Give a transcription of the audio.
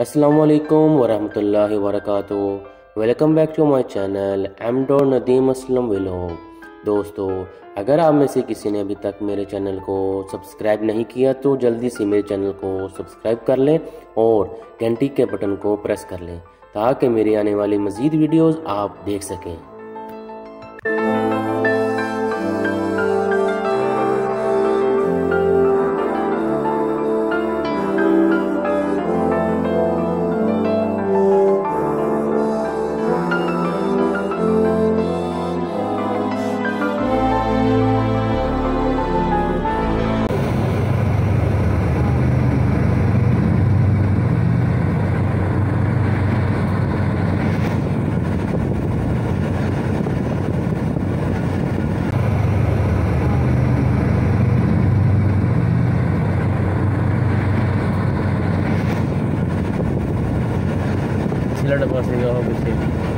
असलकम वरहमल वरक welcome back to my channel M dot Nadeem Aslam vlog दोस्तों, अगर आप में से किसी ने अभी तक मेरे चैनल को सब्सक्राइब नहीं किया तो जल्दी से मेरे चैनल को सब्सक्राइब कर लें और घंटी के बटन को प्रेस कर लें, ताकि मेरी आने वाली मज़ीद वीडियोस आप देख सकें। सिलेंडर पास हो पीछे